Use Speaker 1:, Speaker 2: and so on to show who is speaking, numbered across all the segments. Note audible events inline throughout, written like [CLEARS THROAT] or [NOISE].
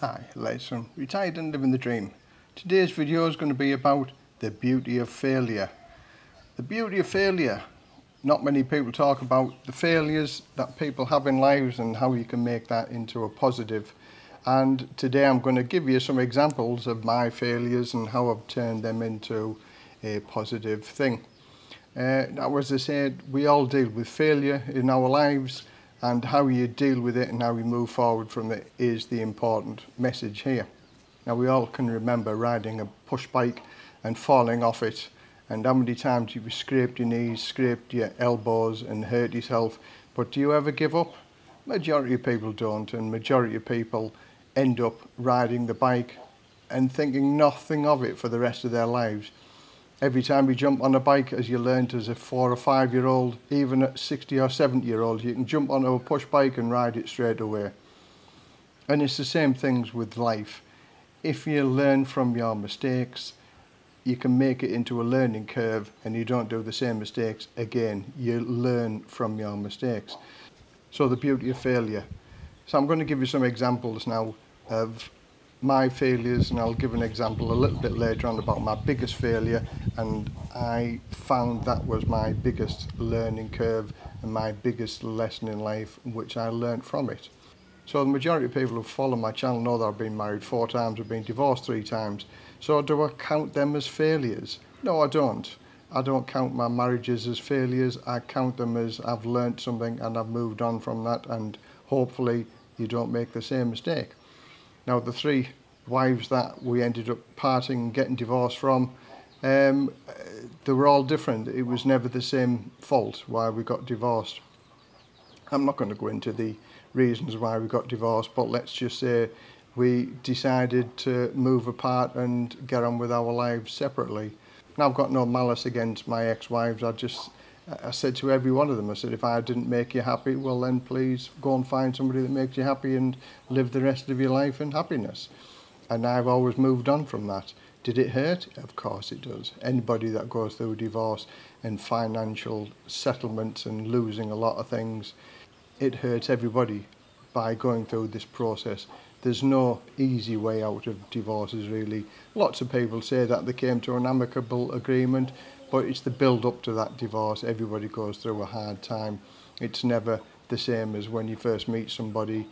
Speaker 1: Hi, from Retired and Living the Dream. Today's video is going to be about the beauty of failure. The beauty of failure. Not many people talk about the failures that people have in lives and how you can make that into a positive. And today I'm going to give you some examples of my failures and how I've turned them into a positive thing. Uh, now, as I said, we all deal with failure in our lives and how you deal with it and how we move forward from it is the important message here. Now we all can remember riding a push bike and falling off it and how many times you've scraped your knees, scraped your elbows and hurt yourself. But do you ever give up? Majority of people don't and majority of people end up riding the bike and thinking nothing of it for the rest of their lives. Every time you jump on a bike as you learned as a four or five year old even at 60 or 70 year old you can jump onto a push bike and ride it straight away. And it's the same things with life. If you learn from your mistakes you can make it into a learning curve and you don't do the same mistakes again. You learn from your mistakes. So the beauty of failure. So I'm going to give you some examples now of my failures and I'll give an example a little bit later on about my biggest failure and I found that was my biggest learning curve and my biggest lesson in life which I learned from it. So the majority of people who follow my channel know that I've been married four times, I've been divorced three times. So do I count them as failures? No, I don't. I don't count my marriages as failures. I count them as I've learnt something and I've moved on from that and hopefully you don't make the same mistake. Now the three wives that we ended up parting and getting divorced from, um, they were all different. It was never the same fault why we got divorced. I'm not going to go into the reasons why we got divorced, but let's just say we decided to move apart and get on with our lives separately. Now I've got no malice against my ex-wives. I just I said to every one of them, I said, if I didn't make you happy, well then please go and find somebody that makes you happy and live the rest of your life in happiness. And I've always moved on from that. Did it hurt? Of course it does. Anybody that goes through divorce and financial settlements and losing a lot of things, it hurts everybody by going through this process. There's no easy way out of divorces, really. Lots of people say that they came to an amicable agreement but it's the build up to that divorce. Everybody goes through a hard time. It's never the same as when you first meet somebody.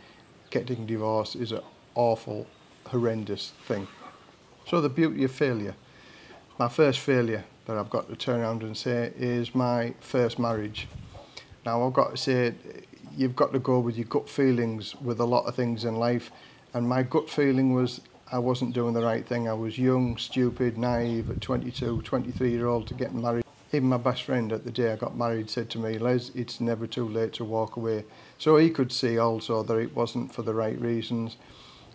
Speaker 1: Getting divorced is an awful, horrendous thing. So the beauty of failure. My first failure that I've got to turn around and say is my first marriage. Now I've got to say, you've got to go with your gut feelings with a lot of things in life. And my gut feeling was I wasn't doing the right thing. I was young, stupid, naive at 22, 23 year old to getting married. Even my best friend at the day I got married said to me, Les, it's never too late to walk away. So he could see also that it wasn't for the right reasons.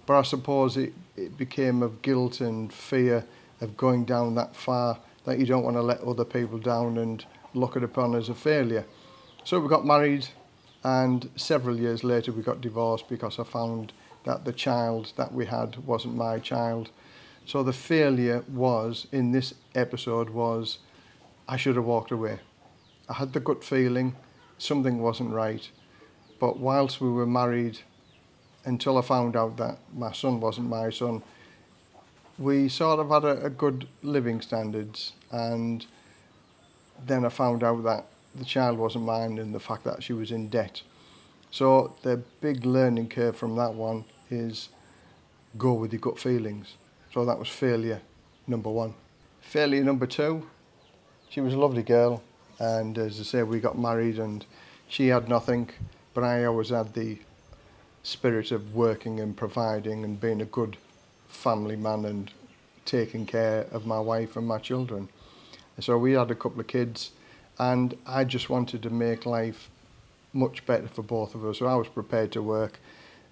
Speaker 1: But I suppose it, it became of guilt and fear of going down that far that you don't want to let other people down and look it upon as a failure. So we got married and several years later we got divorced because I found that the child that we had wasn't my child. So the failure was, in this episode, was I should have walked away. I had the gut feeling something wasn't right. But whilst we were married, until I found out that my son wasn't my son, we sort of had a, a good living standards. And then I found out that the child wasn't mine and the fact that she was in debt. So the big learning curve from that one is go with your gut feelings. So that was failure number one. Failure number two, she was a lovely girl and as I say we got married and she had nothing but I always had the spirit of working and providing and being a good family man and taking care of my wife and my children. So we had a couple of kids and I just wanted to make life much better for both of us. So I was prepared to work.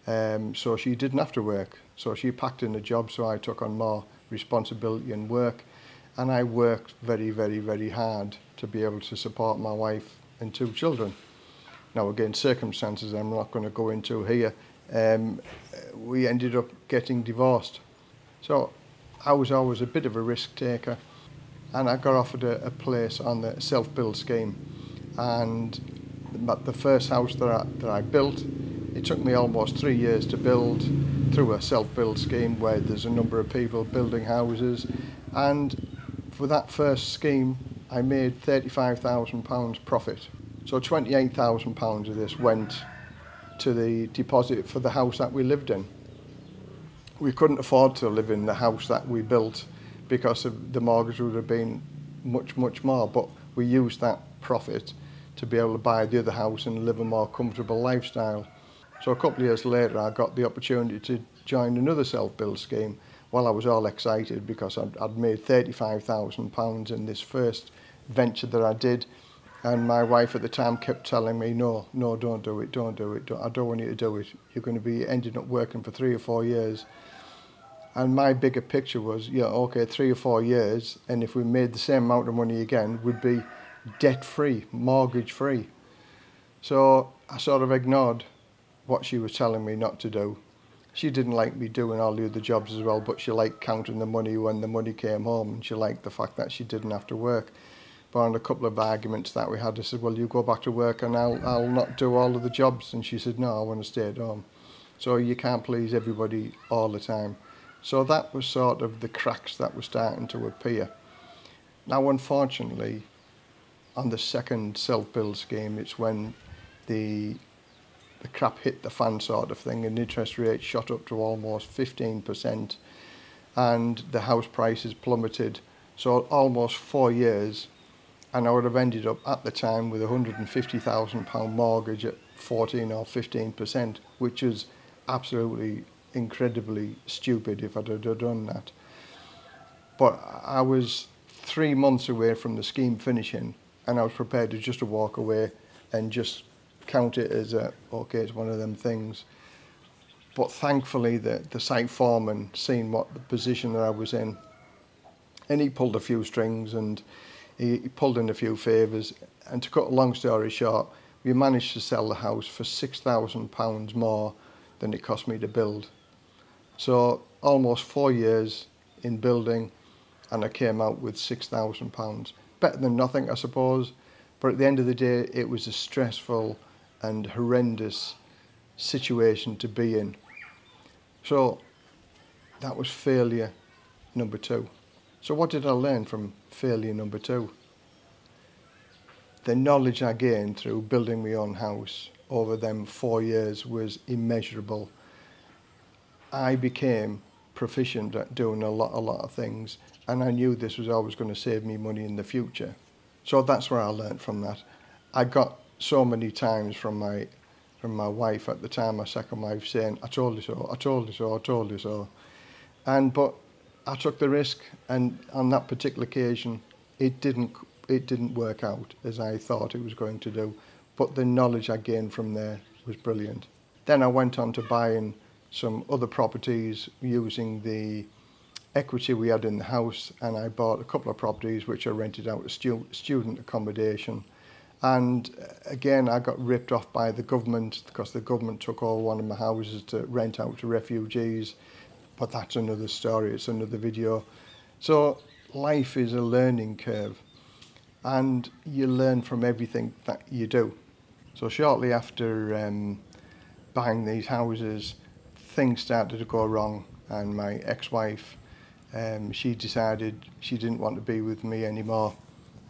Speaker 1: Um, so she didn't have to work. So she packed in a job, so I took on more responsibility and work. And I worked very, very, very hard to be able to support my wife and two children. Now, again, circumstances I'm not going to go into here. Um, we ended up getting divorced. So I was always a bit of a risk taker. And I got offered a, a place on the self-build scheme. And the first house that I, that I built, it took me almost three years to build through a self-build scheme where there's a number of people building houses and for that first scheme I made £35,000 profit. So £28,000 of this went to the deposit for the house that we lived in. We couldn't afford to live in the house that we built because the mortgage would have been much, much more, but we used that profit to be able to buy the other house and live a more comfortable lifestyle. So a couple of years later, I got the opportunity to join another self-build scheme. Well, I was all excited because I'd, I'd made £35,000 in this first venture that I did. And my wife at the time kept telling me, no, no, don't do it, don't do it. Don't, I don't want you to do it. You're going to be ending up working for three or four years. And my bigger picture was, yeah, okay, three or four years, and if we made the same amount of money again, we'd be debt-free, mortgage-free. So I sort of ignored what she was telling me not to do. She didn't like me doing all the other jobs as well, but she liked counting the money when the money came home, and she liked the fact that she didn't have to work. But on a couple of arguments that we had, I said, well, you go back to work and I'll, I'll not do all of the jobs. And she said, no, I want to stay at home. So you can't please everybody all the time. So that was sort of the cracks that were starting to appear. Now, unfortunately, on the second self-build scheme, it's when the the crap hit the fan sort of thing and interest rates shot up to almost 15% and the house prices plummeted. So almost four years and I would have ended up at the time with a £150,000 mortgage at 14 or 15%, which is absolutely incredibly stupid if I'd have done that. But I was three months away from the scheme finishing and I was prepared to just walk away and just count it as a, okay, it's one of them things. But thankfully, the, the site foreman, seen what the position that I was in, and he pulled a few strings and he, he pulled in a few favours. And to cut a long story short, we managed to sell the house for £6,000 more than it cost me to build. So almost four years in building and I came out with £6,000. Better than nothing, I suppose. But at the end of the day, it was a stressful and horrendous situation to be in. So that was failure number two. So what did I learn from failure number two? The knowledge I gained through building my own house over them four years was immeasurable I became proficient at doing a lot, a lot of things, and I knew this was always going to save me money in the future. So that's where I learned from that. I got so many times from my from my wife at the time, my second wife, saying, "I told you so, I told you so, I told you so," and but I took the risk, and on that particular occasion, it didn't it didn't work out as I thought it was going to do. But the knowledge I gained from there was brilliant. Then I went on to buying some other properties using the equity we had in the house and I bought a couple of properties which are rented out as stu student accommodation And uh, again, I got ripped off by the government because the government took all one of my houses to rent out to refugees. But that's another story, it's another video. So life is a learning curve and you learn from everything that you do. So shortly after um, buying these houses, things started to go wrong and my ex-wife, um, she decided she didn't want to be with me anymore.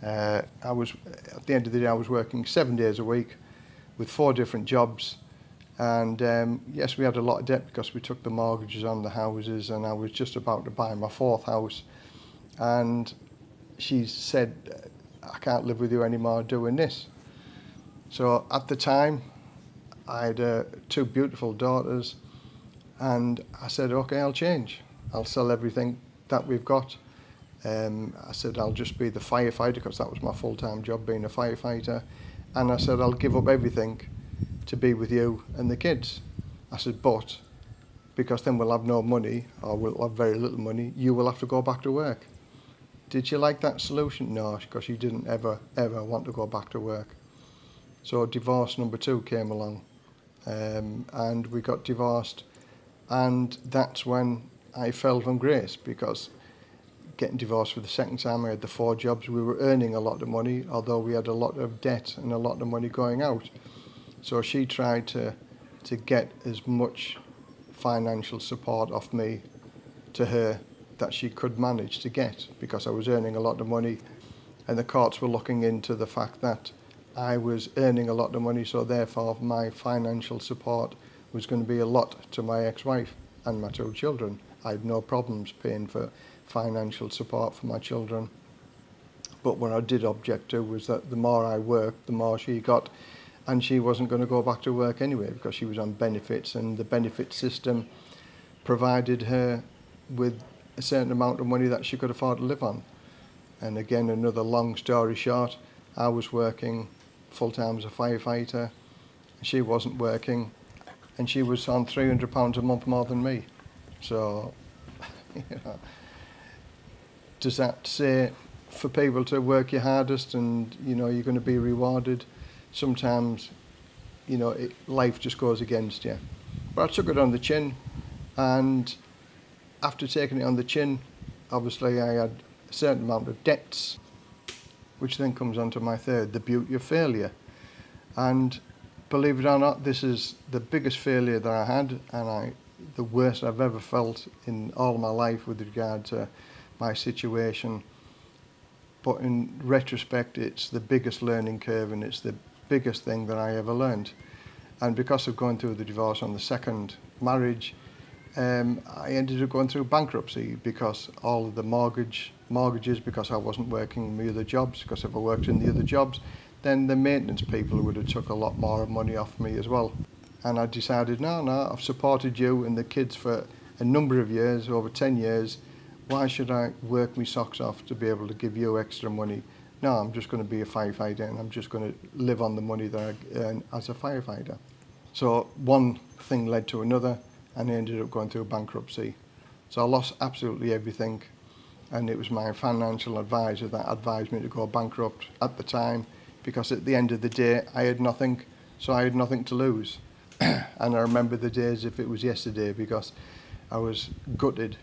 Speaker 1: Uh, I was at the end of the day I was working seven days a week with four different jobs and um, yes we had a lot of debt because we took the mortgages on the houses and I was just about to buy my fourth house and she said I can't live with you anymore doing this so at the time I had uh, two beautiful daughters and I said, okay, I'll change. I'll sell everything that we've got. Um, I said, I'll just be the firefighter because that was my full-time job, being a firefighter. And I said, I'll give up everything to be with you and the kids. I said, but because then we'll have no money or we'll have very little money, you will have to go back to work. Did you like that solution? No, because she didn't ever, ever want to go back to work. So divorce number two came along um, and we got divorced and that's when I fell from grace because getting divorced for the second time, I had the four jobs. We were earning a lot of money, although we had a lot of debt and a lot of money going out. So she tried to, to get as much financial support off me to her that she could manage to get because I was earning a lot of money and the courts were looking into the fact that I was earning a lot of money so therefore my financial support was going to be a lot to my ex-wife and my two children. I had no problems paying for financial support for my children. But what I did object to was that the more I worked, the more she got. And she wasn't going to go back to work anyway because she was on benefits and the benefit system provided her with a certain amount of money that she could afford to live on. And again, another long story short, I was working full-time as a firefighter. She wasn't working and she was on £300 a month more than me. So, [LAUGHS] you know, does that say for people to work your hardest and, you know, you're going to be rewarded? Sometimes, you know, it, life just goes against you. But I took it on the chin and after taking it on the chin, obviously I had a certain amount of debts, which then comes on to my third, the beauty of failure. And believe it or not, this is the biggest failure that I had and I, the worst I've ever felt in all my life with regard to my situation. But in retrospect, it's the biggest learning curve and it's the biggest thing that I ever learned. And because of going through the divorce on the second marriage, um, I ended up going through bankruptcy because all of the mortgage mortgages, because I wasn't working in the other jobs, because if I worked in the other jobs, then the maintenance people would have took a lot more money off me as well. And I decided, no, no, I've supported you and the kids for a number of years, over 10 years. Why should I work my socks off to be able to give you extra money? No, I'm just going to be a firefighter and I'm just going to live on the money that I earn as a firefighter. So one thing led to another and I ended up going through bankruptcy. So I lost absolutely everything and it was my financial advisor that advised me to go bankrupt at the time because at the end of the day I had nothing, so I had nothing to lose. [CLEARS THROAT] and I remember the days if it was yesterday because I was gutted.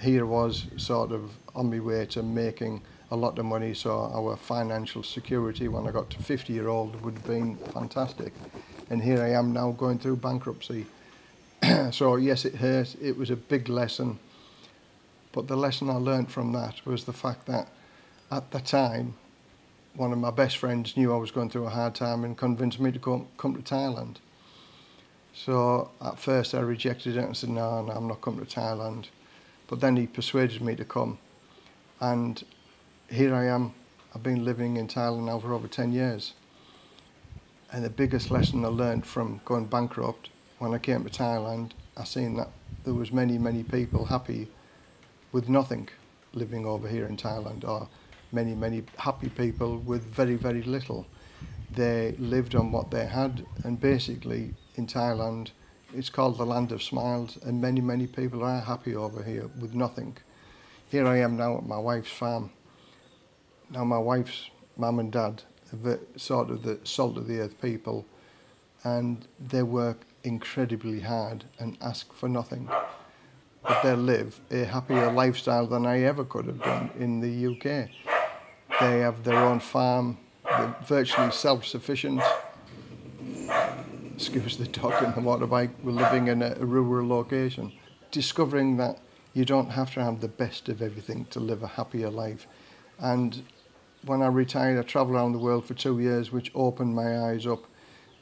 Speaker 1: Here was sort of on my way to making a lot of money, so our financial security when I got to 50 year old would have been fantastic. And here I am now going through bankruptcy. [CLEARS THROAT] so yes, it hurt. It was a big lesson. But the lesson I learned from that was the fact that at the time, one of my best friends knew I was going through a hard time and convinced me to come, come to Thailand. So at first I rejected it and said, no, no, I'm not coming to Thailand. But then he persuaded me to come. And here I am. I've been living in Thailand now for over 10 years. And the biggest lesson I learned from going bankrupt when I came to Thailand, I seen that there was many, many people happy with nothing living over here in Thailand or many, many happy people with very, very little. They lived on what they had and basically in Thailand it's called the land of smiles and many, many people are happy over here with nothing. Here I am now at my wife's farm. Now my wife's mum and dad are sort of the salt of the earth people and they work incredibly hard and ask for nothing but they live a happier lifestyle than I ever could have done in the UK. They have their own farm, they're virtually self-sufficient. Excuse the dog and the motorbike, we're living in a, rural location. Discovering that you don't have to have the best of everything to live a happier life. And when I retired, I travelled around the world for two years, which opened my eyes up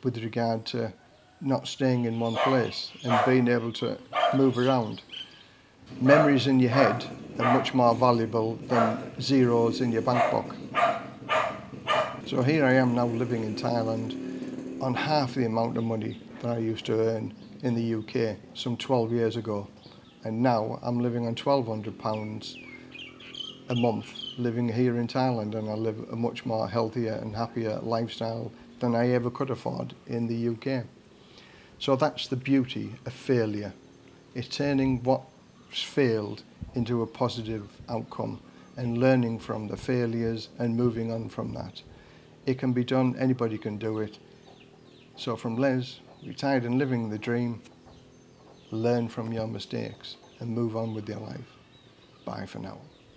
Speaker 1: with regard to not staying in one place and being able to move around. Memories in your head are much more valuable than zeros in your bank book. So here I am now living in Thailand on half the amount of money that I used to earn in the UK some 12 years ago. And now I'm living on £1,200 a month living here in Thailand and I live a much more healthier and happier lifestyle than I ever could afford in the UK. So that's the beauty of failure. It's turning what's failed into a positive outcome and learning from the failures and moving on from that. It can be done, anybody can do it. So from Les, retired and living the dream, learn from your mistakes and move on with your life. Bye for now.